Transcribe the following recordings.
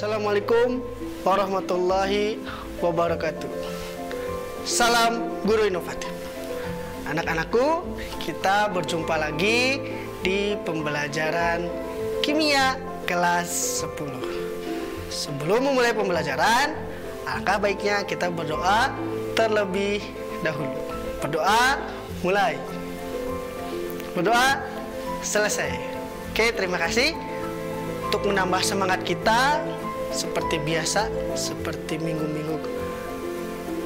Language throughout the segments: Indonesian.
Assalamualaikum warahmatullahi wabarakatuh. Salam guru inovatif. Anak-anakku, kita berjumpa lagi di pembelajaran kimia kelas 10. Sebelum memulai pembelajaran, alangkah baiknya kita berdoa terlebih dahulu. Berdoa mulai. Berdoa selesai. Oke, terima kasih untuk menambah semangat kita seperti biasa, seperti minggu-minggu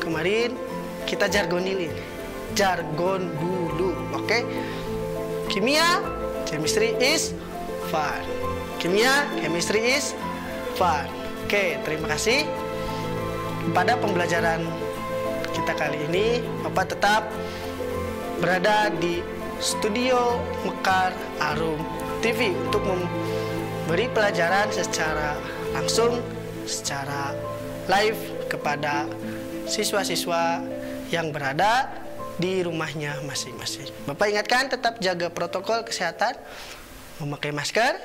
kemarin kita jargonin ini. Jargon dulu, oke? Kimia, chemistry is fun. Kimia, chemistry is fun. Oke, terima kasih. Pada pembelajaran kita kali ini, Bapak tetap berada di studio Mekar Arum TV untuk memberi pelajaran secara langsung, secara live kepada siswa-siswa yang berada di rumahnya masing-masing. Bapak ingatkan tetap jaga protokol kesehatan, memakai masker,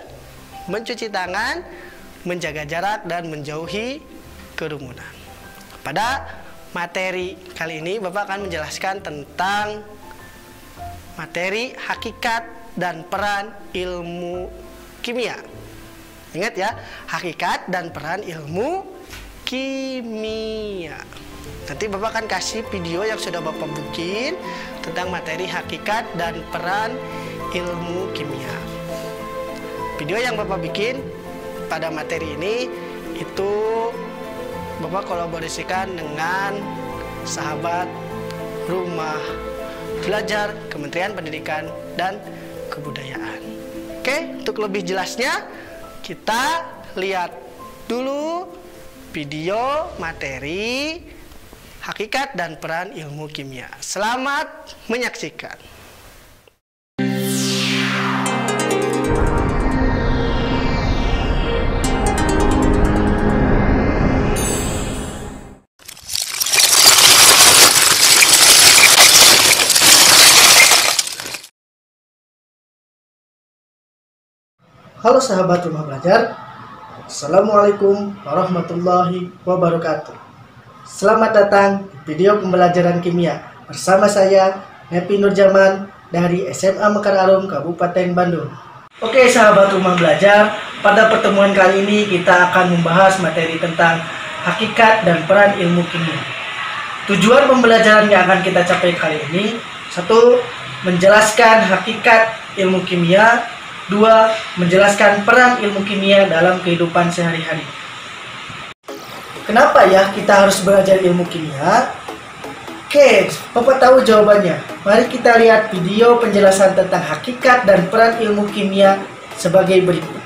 mencuci tangan, menjaga jarak dan menjauhi kerumunan. Pada materi kali ini Bapak akan menjelaskan tentang materi hakikat dan peran ilmu kimia. Ingat ya, hakikat dan peran ilmu kimia. Nanti Bapak akan kasih video yang sudah Bapak bikin tentang materi hakikat dan peran ilmu kimia. Video yang Bapak bikin pada materi ini itu Bapak kolaborasikan dengan sahabat rumah belajar Kementerian Pendidikan dan Kebudayaan. Oke, untuk lebih jelasnya kita lihat dulu video materi hakikat dan peran ilmu kimia. Selamat menyaksikan. Halo sahabat rumah belajar, Assalamualaikum warahmatullahi wabarakatuh. Selamat datang di video pembelajaran kimia bersama saya Nepi Nurjaman dari SMA Mekar Arum Kabupaten Bandung. Oke sahabat rumah belajar, pada pertemuan kali ini kita akan membahas materi tentang hakikat dan peran ilmu kimia. Tujuan pembelajaran yang akan kita capai kali ini satu menjelaskan hakikat ilmu kimia Dua, menjelaskan peran ilmu kimia dalam kehidupan sehari-hari. Kenapa ya kita harus belajar ilmu kimia? Oke, Bapak tahu jawabannya. Mari kita lihat video penjelasan tentang hakikat dan peran ilmu kimia sebagai berikut.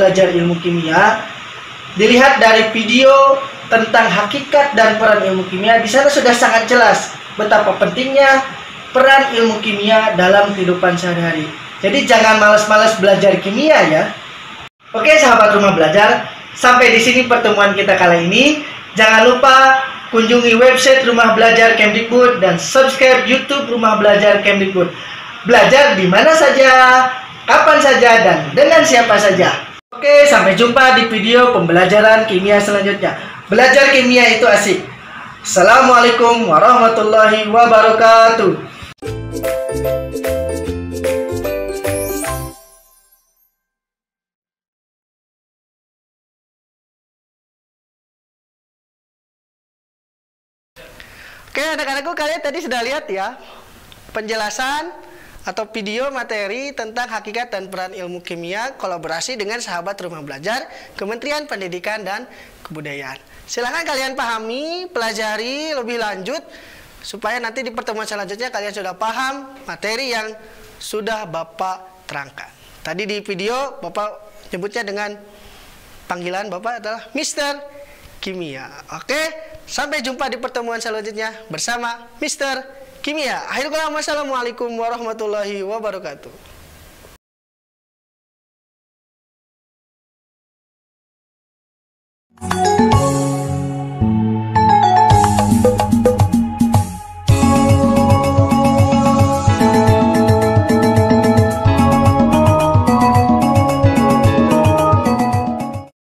Belajar ilmu kimia dilihat dari video tentang hakikat dan peran ilmu kimia di sana sudah sangat jelas betapa pentingnya peran ilmu kimia dalam kehidupan sehari-hari. Jadi jangan malas-malas belajar kimia ya. Oke sahabat rumah belajar, sampai di sini pertemuan kita kali ini. Jangan lupa kunjungi website Rumah Belajar Kemdikbud dan subscribe YouTube Rumah Belajar Kemdikbud. Belajar di mana saja, kapan saja, dan dengan siapa saja. Oke, sampai jumpa di video pembelajaran kimia selanjutnya. Belajar kimia itu asik. Assalamualaikum warahmatullahi wabarakatuh. Oke, anak-anakku kalian tadi sudah lihat ya penjelasan atau video materi tentang hakikat dan peran ilmu kimia kolaborasi dengan sahabat rumah belajar Kementerian Pendidikan dan Kebudayaan. Silahkan kalian pahami, pelajari lebih lanjut supaya nanti di pertemuan selanjutnya kalian sudah paham materi yang sudah Bapak terangkan. Tadi di video Bapak nyebutnya dengan panggilan Bapak adalah Mister Kimia. Oke? Sampai jumpa di pertemuan selanjutnya bersama Mr. Kimia. Akhir kalam, wassalamualaikum warahmatullahi wabarakatuh.